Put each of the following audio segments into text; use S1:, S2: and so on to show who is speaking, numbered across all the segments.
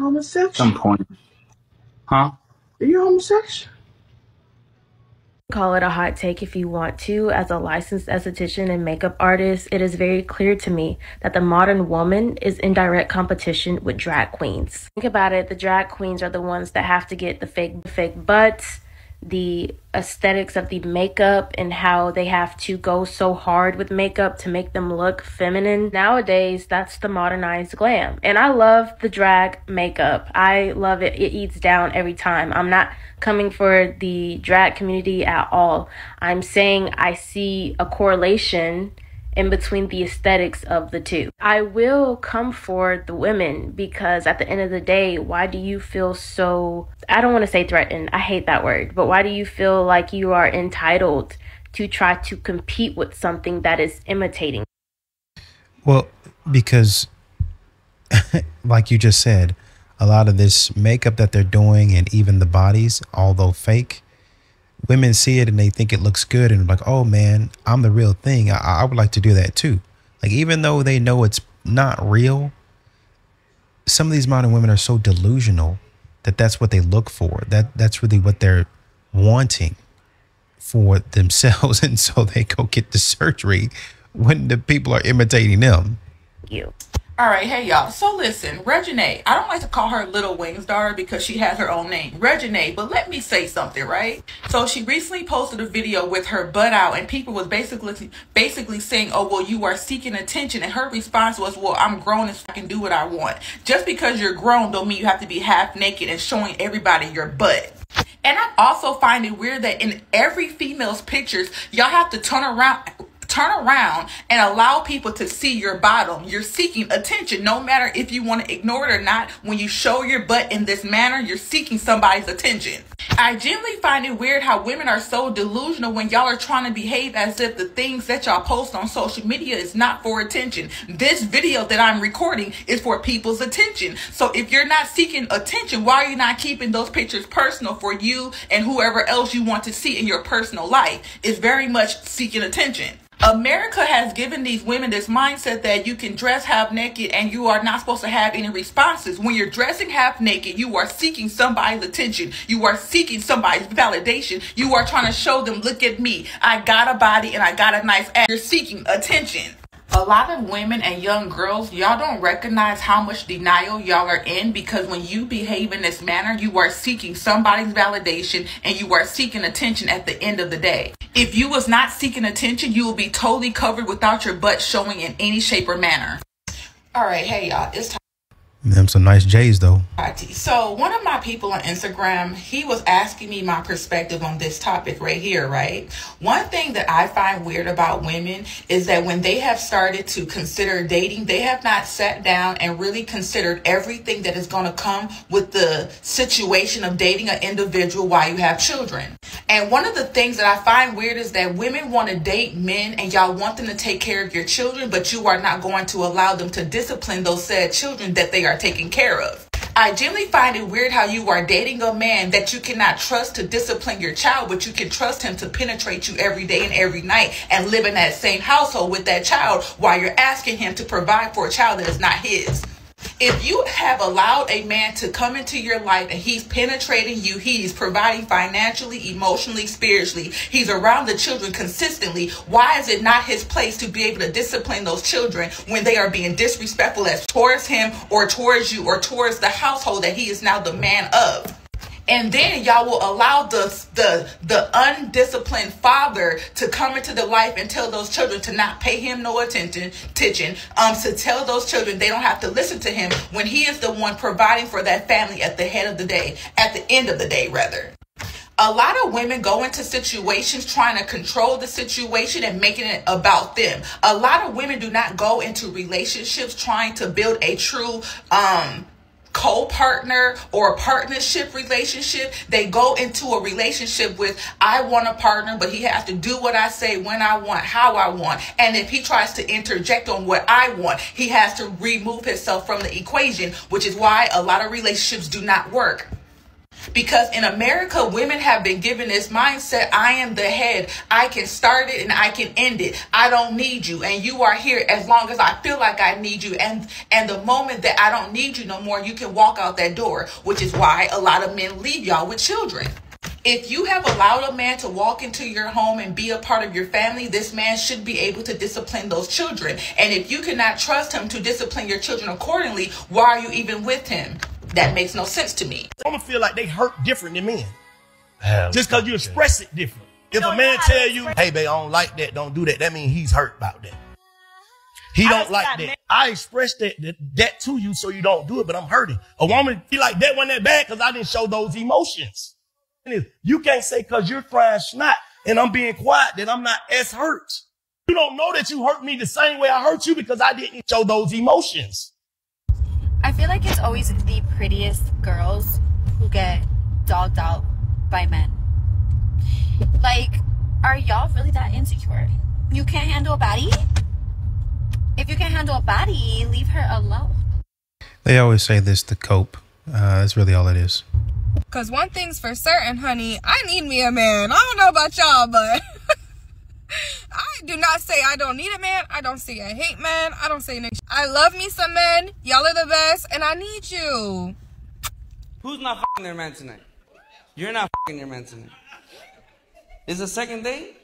S1: homosexual?
S2: Some point. Huh?
S1: Are you homosexual?
S3: Call it a hot take if you want to. As a licensed esthetician and makeup artist, it is very clear to me that the modern woman is in direct competition with drag queens. Think about it, the drag queens are the ones that have to get the fake fake butts, the aesthetics of the makeup and how they have to go so hard with makeup to make them look feminine. Nowadays, that's the modernized glam. And I love the drag makeup. I love it. It eats down every time. I'm not coming for the drag community at all. I'm saying I see a correlation in between the aesthetics of the two. I will come for the women because at the end of the day, why do you feel so, I don't want to say threatened, I hate that word, but why do you feel like you are entitled to try to compete with something that is imitating?
S4: Well, because, like you just said, a lot of this makeup that they're doing and even the bodies, although fake, women see it and they think it looks good and like, oh man, I'm the real thing. I, I would like to do that too. Like even though they know it's not real, some of these modern women are so delusional that that's what they look for. That that's really what they're wanting for themselves, and so they go get the surgery when the people are imitating them.
S3: You.
S5: All right, hey y'all. So listen, Reginae, I don't like to call her Lil Wayne's daughter because she has her own name, Reginae. But let me say something, right? So she recently posted a video with her butt out, and people was basically basically saying, "Oh, well, you are seeking attention," and her response was, "Well, I'm grown and I can do what I want. Just because you're grown don't mean you have to be half naked and showing everybody your butt." And I also find it weird that in every female's pictures, y'all have to turn around turn around and allow people to see your bottom. You're seeking attention, no matter if you want to ignore it or not. When you show your butt in this manner, you're seeking somebody's attention. I generally find it weird how women are so delusional when y'all are trying to behave as if the things that y'all post on social media is not for attention. This video that I'm recording is for people's attention. So if you're not seeking attention, why are you not keeping those pictures personal for you and whoever else you want to see in your personal life? It's very much seeking attention. America has given these women this mindset that you can dress half naked and you are not supposed to have any responses. When you're dressing half naked, you are seeking somebody's attention. You are seeking somebody's validation. You are trying to show them, look at me. I got a body and I got a nice ass. You're seeking attention a lot of women and young girls, y'all don't recognize how much denial y'all are in because when you behave in this manner, you are seeking somebody's validation and you are seeking attention at the end of the day. If you was not seeking attention, you will be totally covered without your butt showing in any shape or manner. All right, hey y'all, it's time.
S4: Them some nice J's though.
S5: So one of my people on Instagram, he was asking me my perspective on this topic right here, right? One thing that I find weird about women is that when they have started to consider dating, they have not sat down and really considered everything that is going to come with the situation of dating an individual while you have children. And one of the things that I find weird is that women want to date men and y'all want them to take care of your children, but you are not going to allow them to discipline those said children that they are taken care of. I generally find it weird how you are dating a man that you cannot trust to discipline your child, but you can trust him to penetrate you every day and every night and live in that same household with that child while you're asking him to provide for a child that is not his if you have allowed a man to come into your life and he's penetrating you, he's providing financially, emotionally, spiritually, he's around the children consistently, why is it not his place to be able to discipline those children when they are being disrespectful as towards him or towards you or towards the household that he is now the man of? And then y'all will allow the the the undisciplined father to come into the life and tell those children to not pay him no attention attention um to tell those children they don't have to listen to him when he is the one providing for that family at the head of the day at the end of the day rather a lot of women go into situations trying to control the situation and making it about them. A lot of women do not go into relationships trying to build a true um co-partner or a partnership relationship they go into a relationship with i want a partner but he has to do what i say when i want how i want. And if he tries to interject on what i want he has to remove himself from the equation which is why a lot of relationships do not work Because in America, women have been given this mindset I am the head. I can start it and I can end it. I don't need you. And you are here as long as I feel like I need you. And and the moment that I don't need you no more, you can walk out that door, which is why a lot of men leave y'all with children. If you have allowed a man to walk into your home and be a part of your family, this man should be able to discipline those children. And if you cannot trust him to discipline your children accordingly, why are you even with him? That makes no sense to me.
S1: Women feel like they hurt different than men. Just because you express it different. If a man tell you, hey, babe, I don't like that, don't do that, that means he's hurt about that. He don't like that. I expressed that, that that to you so you don't do it, but I'm hurting. A woman feel like that wasn't that bad because I didn't show those emotions. You can't say because you're crying snot and I'm being quiet that I'm not as hurt. You don't know that you hurt me the same way I hurt you because I didn't show those emotions.
S6: I feel like it's always the prettiest girls who get dogged out by men. Like, are y'all really that insecure? You can't handle a baddie? If you can't handle a baddie, leave her alone.
S4: They always say this to cope. Uh, that's really all it is.
S7: Cause one thing's for certain, honey, I need me a man. I don't know about y'all, but I do not say I don't need a man. I don't say I hate men. I don't say I love me some men. Y'all are the best, and I need you.
S8: Who's not fucking their man tonight? You're not fucking your man tonight. Is the second is-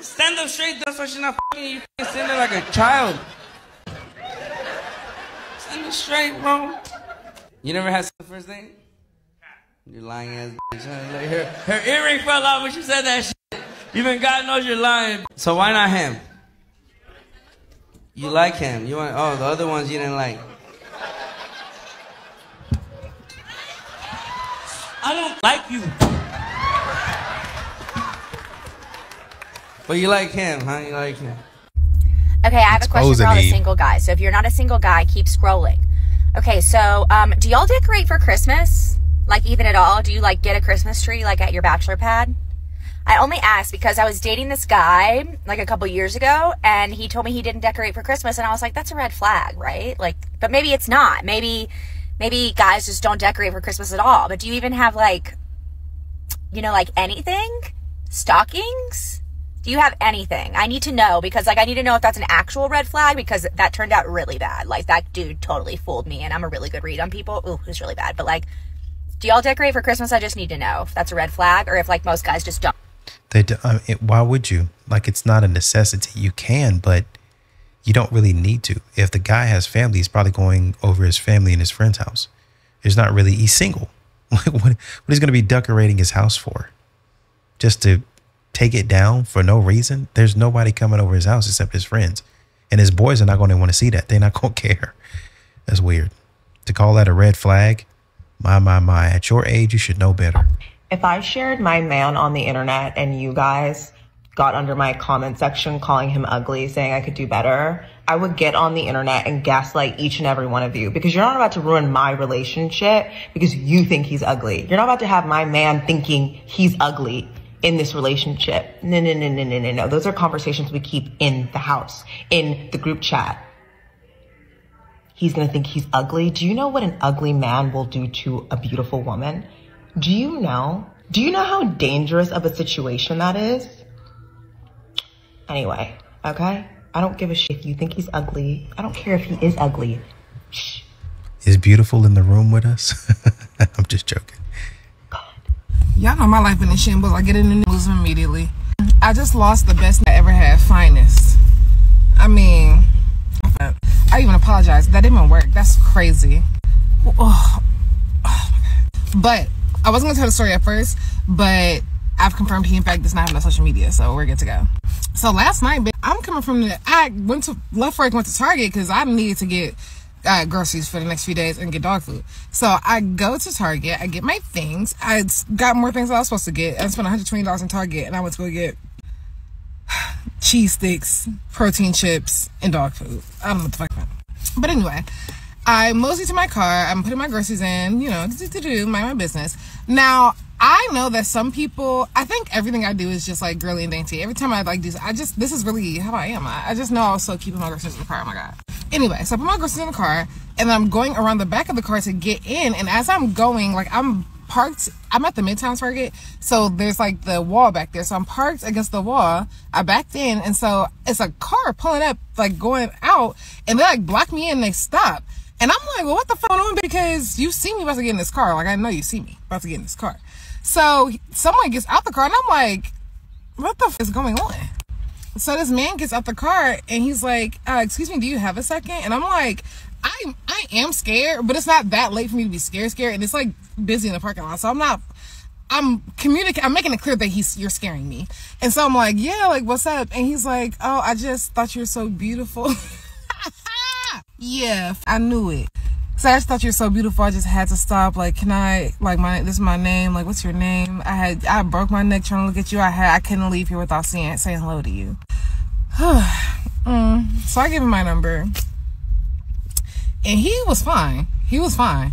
S8: Stand up straight. That's why she's not fucking you. Stand there like a child. Stand up straight, bro. You never had the first date? You're lying ass her, her earring fell out when she said that. Even God knows you're lying. So why not him? You like him. You want oh the other ones you didn't like. I don't like you. But you like him, huh? You like him.
S9: Okay, I have a question for all the
S4: me.
S9: single guys. So if you're not a single guy, keep scrolling. Okay, so um, do y'all decorate for Christmas? Like even at all? Do you like get a Christmas tree like at your bachelor pad? I only asked because I was dating this guy like a couple years ago and he told me he didn't decorate for Christmas and I was like, that's a red flag, right? Like, but maybe it's not. Maybe, maybe guys just don't decorate for Christmas at all. But do you even have like, you know, like anything? Stockings? Do you have anything? I need to know because like I need to know if that's an actual red flag because that turned out really bad. Like that dude totally fooled me and I'm a really good read on people. Ooh, it's really bad. But like, do y'all decorate for Christmas? I just need to know if that's a red flag or if like most guys just don't.
S4: They do, uh, I mean, why would you? Like, it's not a necessity. You can, but you don't really need to. If the guy has family, he's probably going over his family in his friend's house. It's not really. He's single. What? What is going to be decorating his house for? Just to take it down for no reason? There's nobody coming over his house except his friends, and his boys are not going to want to see that. They're not going to care. That's weird. To call that a red flag, my my my. At your age, you should know better.
S10: If I shared my man on the internet and you guys got under my comment section calling him ugly, saying I could do better, I would get on the internet and gaslight each and every one of you because you're not about to ruin my relationship because you think he's ugly. You're not about to have my man thinking he's ugly in this relationship. No, no, no, no, no, no, no. Those are conversations we keep in the house, in the group chat. He's gonna think he's ugly. Do you know what an ugly man will do to a beautiful woman? Do you know? Do you know how dangerous of a situation that is? Anyway, okay? I don't give a shit if you think he's ugly. I don't care if he is ugly. Shh.
S4: Is beautiful in the room with us? I'm just joking. God.
S7: Y'all know my life been in shambles. I get in the news immediately. I just lost the best I ever had, finest. I mean, I even apologize. That didn't work. That's crazy. Oh, oh my God. But I wasn't gonna tell the story at first, but I've confirmed he in fact does not have no social media, so we're good to go. So last night, I'm coming from the. I went to left work, went to Target because I needed to get uh, groceries for the next few days and get dog food. So I go to Target, I get my things. I got more things I was supposed to get. I spent 120 dollars in Target, and I went to go get cheese sticks, protein chips, and dog food. I don't know what the fuck. But anyway, I mosey to my car. I'm putting my groceries in, you know, do, mind my business. Now, I know that some people, I think everything I do is just like girly and dainty. Every time I like do, I just, this is really how I am. I, I just know I was so keeping my groceries in the car. Oh my God. Anyway, so I put my groceries in the car and I'm going around the back of the car to get in. And as I'm going, like I'm parked, I'm at the Midtown Target. So there's like the wall back there. So I'm parked against the wall. I backed in. And so it's a car pulling up, like going out and they like block me in. They stop. And I'm like, well, what the fuck on? Because you see me about to get in this car. Like I know you see me about to get in this car. So someone gets out the car and I'm like, what the f is going on? So this man gets out the car and he's like, uh, excuse me, do you have a second? And I'm like, I I am scared, but it's not that late for me to be scared, scared. And it's like busy in the parking lot. So I'm not I'm communicating I'm making it clear that he's you're scaring me. And so I'm like, yeah, like what's up? And he's like, Oh, I just thought you were so beautiful. yeah, I knew it. So I just thought you were so beautiful. I just had to stop. Like, can I, like, my, this is my name. Like, what's your name? I had, I broke my neck trying to look at you. I had, I couldn't leave here without seeing, saying hello to you. mm. So I gave him my number. And he was fine. He was fine.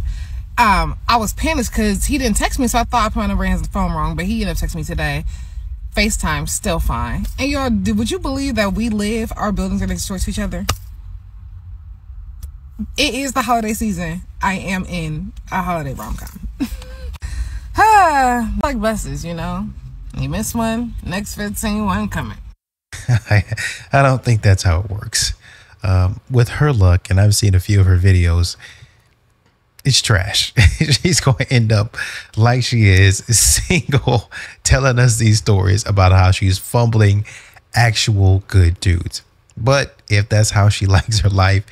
S7: Um, I was panicked because he didn't text me, so I thought I put my number in his phone wrong, but he ended up texting me today. FaceTime, still fine. And y'all, would you believe that we live, our buildings are next door to each other? It is the holiday season. I am in a holiday rom com. like buses, you know. You miss one, next 15 one coming.
S4: I, I don't think that's how it works. Um, with her luck, and I've seen a few of her videos, it's trash. She's going to end up like she is, single, telling us these stories about how she's fumbling actual good dudes. But if that's how she likes her life,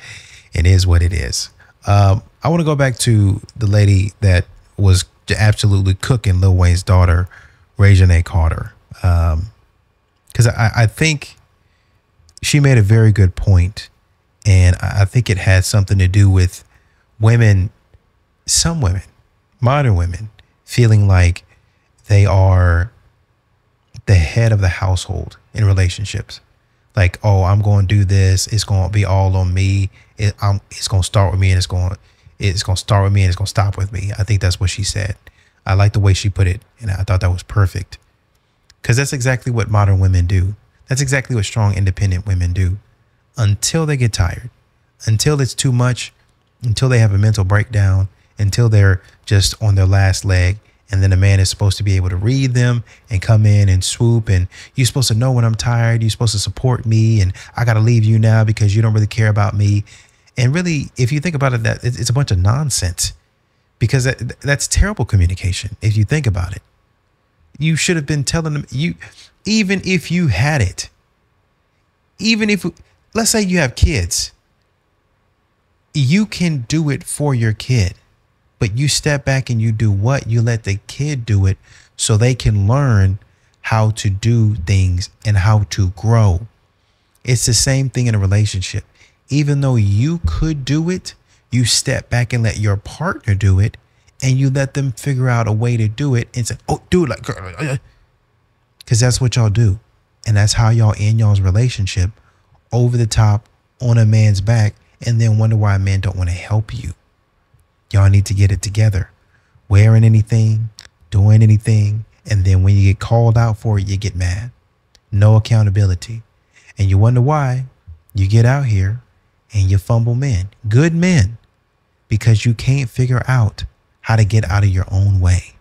S4: it is what it is. Um, I want to go back to the lady that was absolutely cooking Lil Wayne's daughter, Reginae Carter. Because um, I, I think she made a very good point, and I think it had something to do with women, some women, modern women, feeling like they are the head of the household in relationships like, oh, I'm going to do this. It's going to be all on me. It, it's going to start with me, and it's going it's going to start with me, and it's going to stop with me. I think that's what she said. I like the way she put it, and I thought that was perfect. Because that's exactly what modern women do. That's exactly what strong, independent women do. Until they get tired, until it's too much, until they have a mental breakdown, until they're just on their last leg, and then a man is supposed to be able to read them and come in and swoop and you're supposed to know when i'm tired you're supposed to support me and i got to leave you now because you don't really care about me. And really if you think about it that it's a bunch of nonsense because that, that's terrible communication if you think about it. You should have been telling them you even if you had it even if let's say you have kids you can do it for your kid but you step back and you do what? You let the kid do it so they can learn how to do things and how to grow. It's the same thing in a relationship. Even though you could do it, you step back and let your partner do it and you let them figure out a way to do it and say, oh, do it like, uh, uh, uh. because that's what y'all do. And that's how y'all end y'all's relationship over the top on a man's back and then wonder why a man don't want to help you. Y'all need to get it together. Wearing anything, doing anything, and then when you get called out for it, you get mad. No accountability. And you wonder why you get out here and you fumble men, good men, because you can't figure out how to get out of your own way.